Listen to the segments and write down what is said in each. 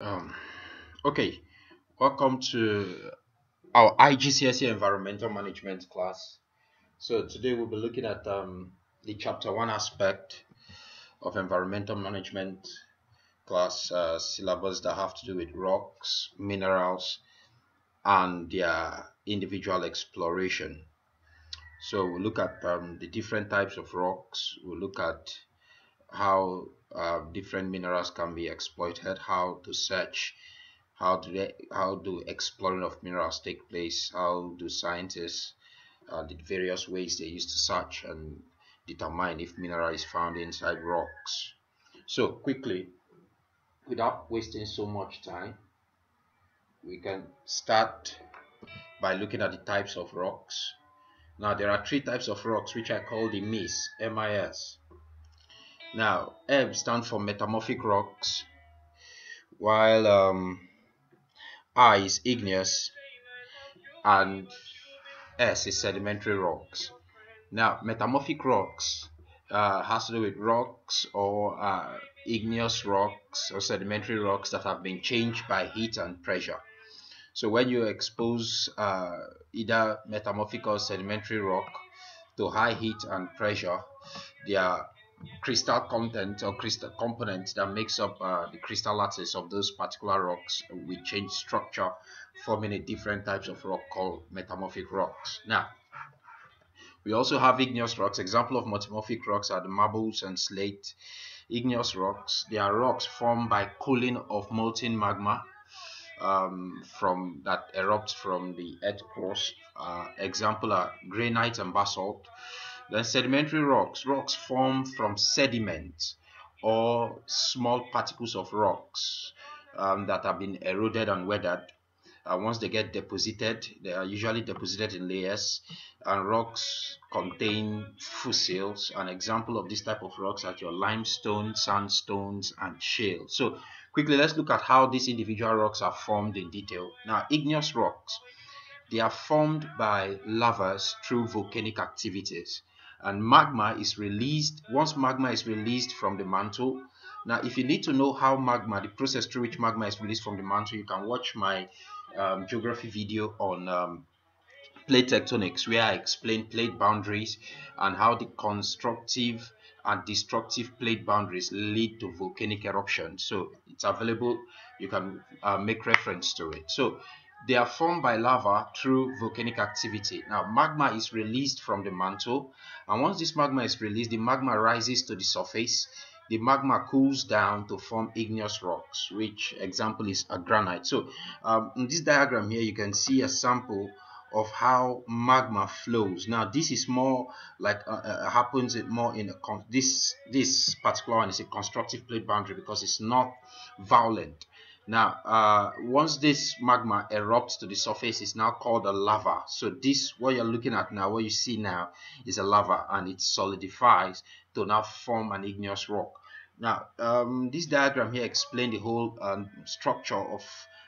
Um, okay, welcome to our IGCSE Environmental Management class. So today we'll be looking at um, the chapter one aspect of environmental management class uh, syllabus that have to do with rocks, minerals, and their individual exploration. So we'll look at um, the different types of rocks. We'll look at how uh, different minerals can be exploited, how to search, how do they, how do exploring of minerals take place, how do scientists uh, the various ways they use to search and determine if mineral is found inside rocks. So quickly, without wasting so much time, we can start by looking at the types of rocks. Now there are three types of rocks which I call the MIS, M-I-S. Now, M stands for metamorphic rocks, while um, I is igneous, and S is sedimentary rocks. Now, metamorphic rocks uh, has to do with rocks or uh, igneous rocks or sedimentary rocks that have been changed by heat and pressure. So when you expose uh, either metamorphic or sedimentary rock to high heat and pressure, their crystal content or crystal component that makes up uh, the crystal lattice of those particular rocks will change structure forming a different types of rock called metamorphic rocks. Now we also have igneous rocks. Example of metamorphic rocks are the marbles and slate. Igneous rocks they are rocks formed by cooling of molten magma um, from that erupts from the earth crust. Uh, example are granite and basalt then sedimentary rocks, rocks formed from sediment or small particles of rocks um, that have been eroded and weathered. Uh, once they get deposited, they are usually deposited in layers, and rocks contain fossils. An example of this type of rocks are your limestone, sandstones, and shale. So, quickly, let's look at how these individual rocks are formed in detail. Now, igneous rocks, they are formed by lavas through volcanic activities and magma is released once magma is released from the mantle now if you need to know how magma the process through which magma is released from the mantle you can watch my um, geography video on um, plate tectonics where I explain plate boundaries and how the constructive and destructive plate boundaries lead to volcanic eruption. So it's available you can uh, make reference to it. So they are formed by lava through volcanic activity. Now, magma is released from the mantle, and once this magma is released, the magma rises to the surface. The magma cools down to form igneous rocks, which example is a granite. So, um, in this diagram here, you can see a sample of how magma flows. Now, this is more like uh, uh, happens more in a con this this particular one is a constructive plate boundary because it's not violent. Now, uh, once this magma erupts to the surface, it's now called a lava. So this, what you're looking at now, what you see now, is a lava, and it solidifies to now form an igneous rock. Now, um, this diagram here explains the whole um, structure of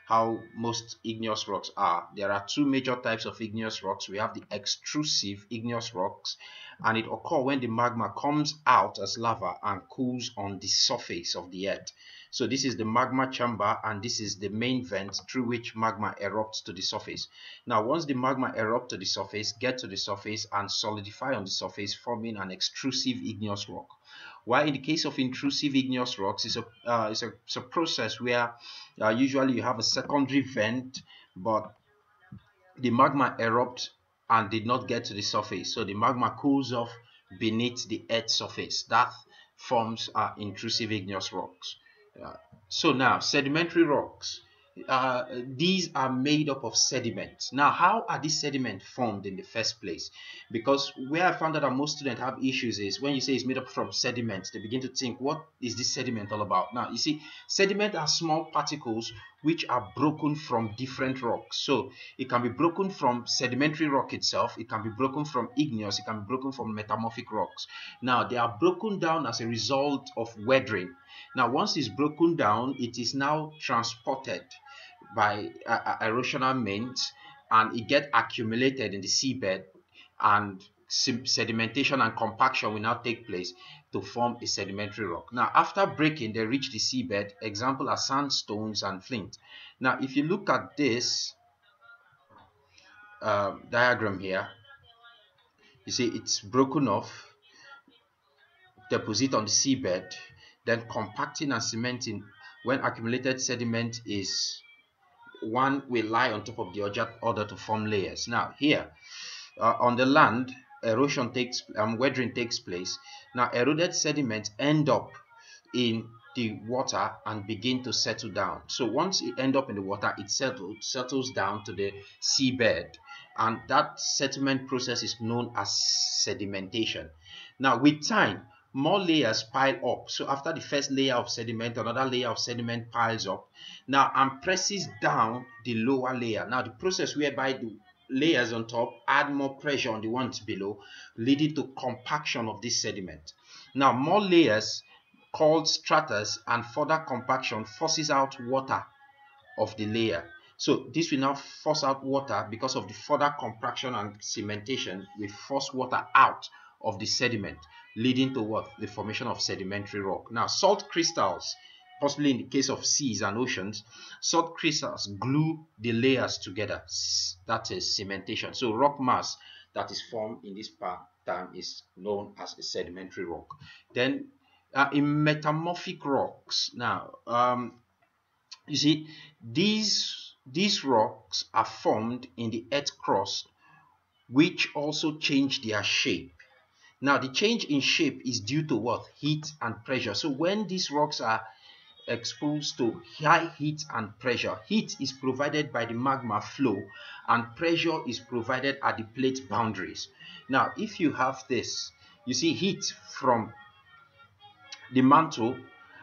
how most igneous rocks are. There are two major types of igneous rocks. We have the extrusive igneous rocks, and it occurs when the magma comes out as lava and cools on the surface of the earth. So this is the magma chamber and this is the main vent through which magma erupts to the surface. Now once the magma erupts to the surface, get to the surface and solidify on the surface forming an extrusive igneous rock. While in the case of intrusive igneous rocks, it's a, uh, it's a, it's a process where uh, usually you have a secondary vent but the magma erupts and did not get to the surface. So the magma cools off beneath the earth surface. That forms uh, intrusive igneous rocks. Uh, so now, sedimentary rocks. Uh, these are made up of sediment. Now, how are these sediment formed in the first place? Because where I found that most students have issues is when you say it's made up from sediment, they begin to think, what is this sediment all about? Now, you see, sediment are small particles which are broken from different rocks. So it can be broken from sedimentary rock itself, it can be broken from igneous, it can be broken from metamorphic rocks. Now, they are broken down as a result of weathering. Now, once it's broken down, it is now transported by uh, erosional means and it get accumulated in the seabed and sedimentation and compaction will now take place to form a sedimentary rock. Now, after breaking, they reach the seabed. Example are sandstones and flint. Now, if you look at this uh, diagram here, you see it's broken off, deposit on the seabed, then compacting and cementing when accumulated sediment is one will lie on top of the other order to form layers. Now, here uh, on the land, erosion takes um, weathering takes place. Now, eroded sediments end up in the water and begin to settle down. So once it end up in the water, it settles settles down to the seabed, and that settlement process is known as sedimentation. Now, with time, more layers pile up. So after the first layer of sediment, another layer of sediment piles up. Now and presses down the lower layer. Now the process whereby the layers on top add more pressure on the ones below, leading to compaction of this sediment. Now more layers called strata and further compaction forces out water of the layer. So this will now force out water because of the further compaction and cementation will force water out of the sediment leading to what the formation of sedimentary rock. Now salt crystals possibly in the case of seas and oceans salt crystals glue the layers together. That is cementation. So rock mass that is formed in this pattern is known as a sedimentary rock. Then uh, in metamorphic rocks. Now um, you see these these rocks are formed in the earth crust which also change their shape now, the change in shape is due to what? Heat and pressure. So when these rocks are exposed to high heat and pressure, heat is provided by the magma flow and pressure is provided at the plate boundaries. Now, if you have this, you see heat from the mantle,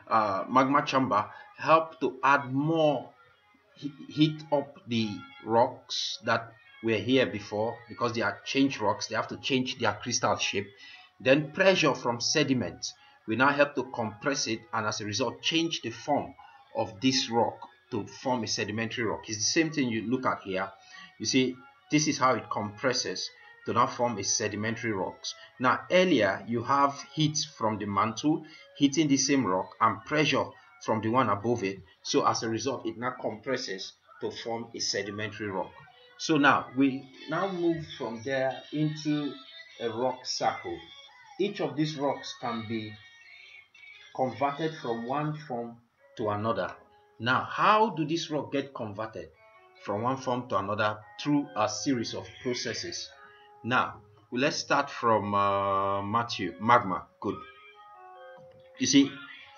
uh, magma chamber, help to add more heat up the rocks that were here before because they are changed rocks they have to change their crystal shape. Then pressure from sediment will now help to compress it and as a result change the form of this rock to form a sedimentary rock. It's the same thing you look at here. You see this is how it compresses to now form a sedimentary rocks now earlier you have heat from the mantle hitting the same rock and pressure from the one above it. So as a result it now compresses to form a sedimentary rock so now we now move from there into a rock cycle. Each of these rocks can be converted from one form to another. Now, how do this rock get converted from one form to another through a series of processes? Now, let's start from uh, Matthew, magma. Good. You see,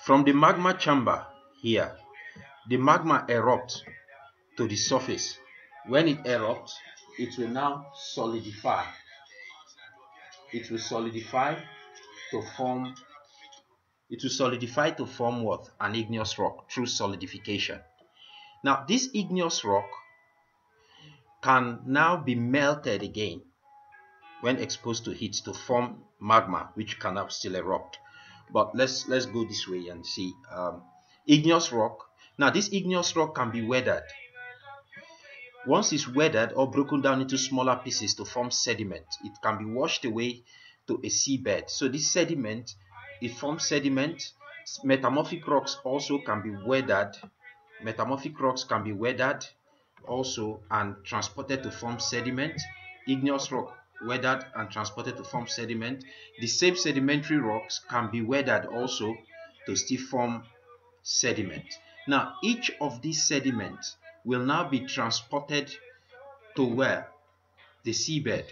from the magma chamber here, the magma erupts to the surface when it erupts it will now solidify. It will solidify to form it will solidify to form what? An igneous rock through solidification. Now this igneous rock can now be melted again when exposed to heat to form magma which can now still erupt. But let's let's go this way and see. Um, igneous rock now this igneous rock can be weathered once it's weathered or broken down into smaller pieces to form sediment, it can be washed away to a seabed. So this sediment, it forms sediment. Metamorphic rocks also can be weathered. Metamorphic rocks can be weathered also and transported to form sediment. Igneous rock weathered and transported to form sediment. The same sedimentary rocks can be weathered also to still form sediment. Now, each of these sediments will now be transported to where? The seabed.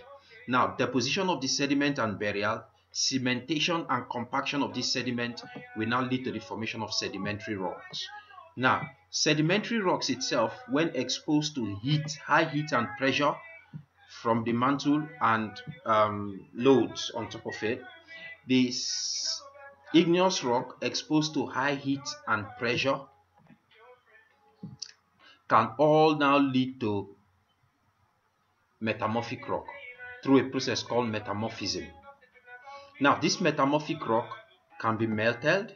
Now, deposition of the sediment and burial, cementation and compaction of this sediment will now lead to the formation of sedimentary rocks. Now, sedimentary rocks itself, when exposed to heat, high heat and pressure from the mantle and um, loads on top of it, this igneous rock exposed to high heat and pressure can all now lead to metamorphic rock through a process called metamorphism. Now, this metamorphic rock can be melted.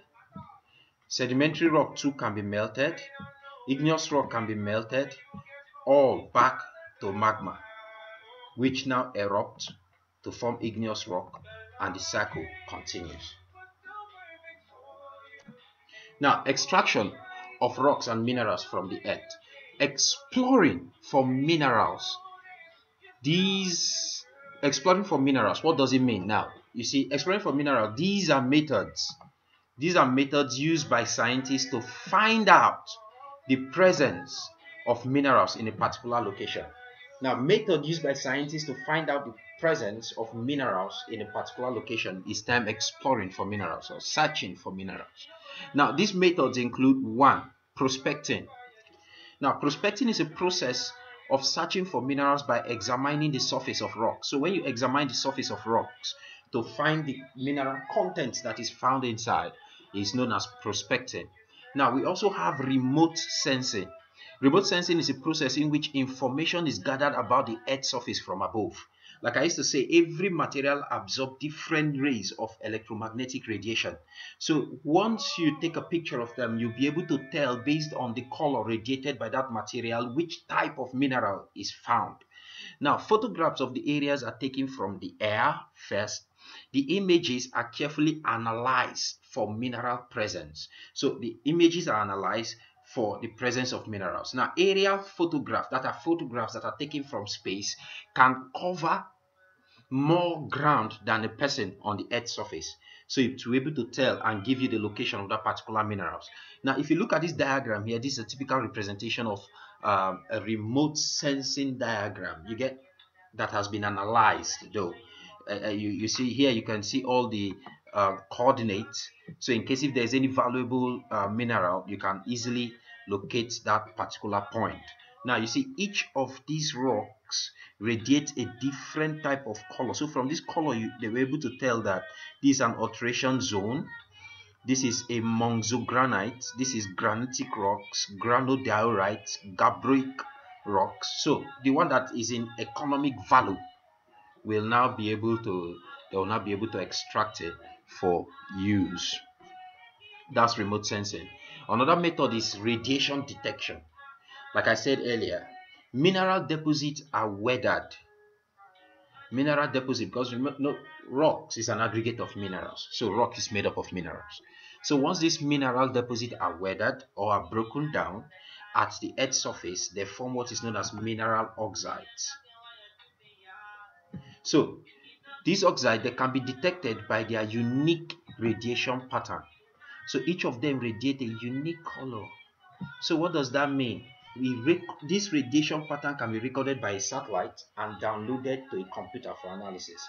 Sedimentary rock too can be melted. Igneous rock can be melted. All back to magma, which now erupts to form igneous rock and the cycle continues. Now, extraction of rocks and minerals from the earth. Exploring for minerals. These exploring for minerals, what does it mean now? You see, exploring for minerals, these are methods. These are methods used by scientists to find out the presence of minerals in a particular location. Now, method used by scientists to find out the presence of minerals in a particular location is termed exploring for minerals or searching for minerals. Now, these methods include one, prospecting. Now, prospecting is a process of searching for minerals by examining the surface of rocks. So, when you examine the surface of rocks to find the mineral content that is found inside, is known as prospecting. Now, we also have remote sensing. Remote sensing is a process in which information is gathered about the Earth's surface from above. Like I used to say, every material absorbs different rays of electromagnetic radiation. So once you take a picture of them, you'll be able to tell based on the color radiated by that material which type of mineral is found. Now, photographs of the areas are taken from the air first. The images are carefully analyzed for mineral presence. So the images are analyzed for the presence of minerals. Now, aerial photographs that are photographs that are taken from space can cover more ground than a person on the earth's surface. So to be able to tell and give you the location of that particular minerals. Now if you look at this diagram here this is a typical representation of um, a remote sensing diagram. You get that has been analyzed though. Uh, uh you, you see here you can see all the uh, coordinates. So in case if there's any valuable uh, mineral you can easily locate that particular point now you see each of these rocks radiate a different type of color. So from this color, you, they were able to tell that this is an alteration zone. This is a monzogranite. This is granitic rocks, granodiorite, gabbroic rocks. So the one that is in economic value will now be able to they will now be able to extract it for use. That's remote sensing. Another method is radiation detection. Like I said earlier, mineral deposits are weathered. Mineral deposit because no, rocks is an aggregate of minerals. So rock is made up of minerals. So once these mineral deposits are weathered or are broken down at the earth surface, they form what is known as mineral oxides. So these oxides they can be detected by their unique radiation pattern. So each of them radiate a unique color. So what does that mean? we this radiation pattern can be recorded by a satellite and downloaded to a computer for analysis.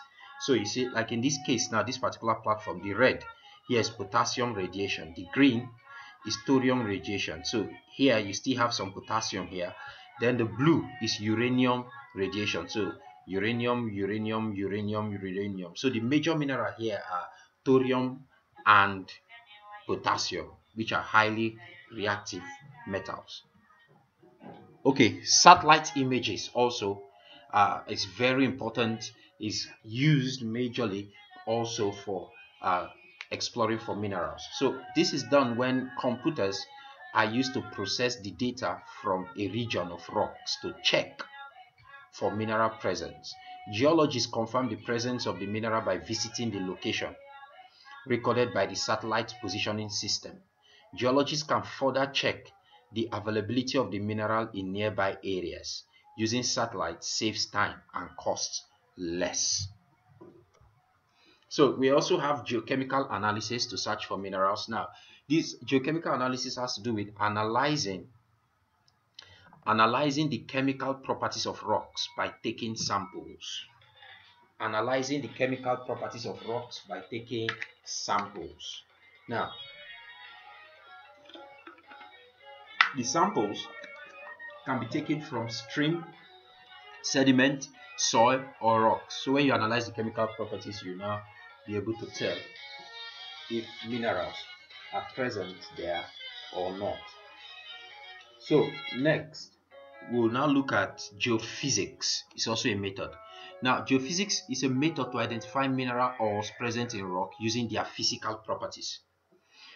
So you see, like in this case now, this particular platform, the red, here is potassium radiation. The green is thorium radiation. So here you still have some potassium here. Then the blue is uranium radiation. So uranium, uranium, uranium, uranium. So the major mineral here are thorium and potassium, which are highly reactive metals. Okay satellite images also uh, is very important is used majorly also for uh, exploring for minerals. So this is done when computers are used to process the data from a region of rocks to check for mineral presence. Geologists confirm the presence of the mineral by visiting the location recorded by the satellite positioning system geologists can further check the availability of the mineral in nearby areas. Using satellites saves time and costs less. So we also have geochemical analysis to search for minerals. Now, this geochemical analysis has to do with analyzing analyzing the chemical properties of rocks by taking samples. Analyzing the chemical properties of rocks by taking samples. Now, The samples can be taken from stream, sediment, soil, or rocks. So when you analyze the chemical properties, you now be able to tell if minerals are present there or not. So next, we'll now look at geophysics. It's also a method. Now, geophysics is a method to identify mineral ores present in rock using their physical properties.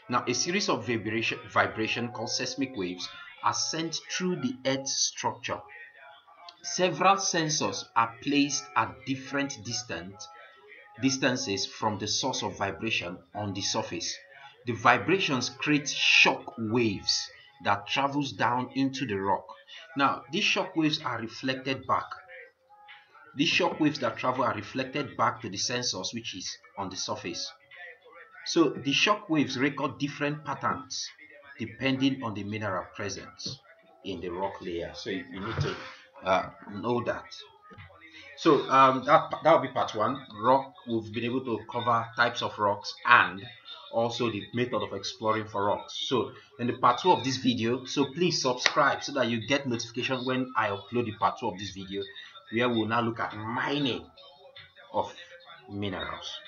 Now, a series of vibration, vibration called seismic waves are sent through the Earth's structure. several sensors are placed at different distance distances from the source of vibration on the surface. The vibrations create shock waves that travels down into the rock. Now, these shock waves are reflected back. These shock waves that travel are reflected back to the sensors which is on the surface. So the shock waves record different patterns depending on the mineral present in the rock layer. So you need to uh, know that. So um, that that will be part one. Rock, we've been able to cover types of rocks and also the method of exploring for rocks. So in the part two of this video, so please subscribe so that you get notification when I upload the part two of this video, where we'll now look at mining of minerals.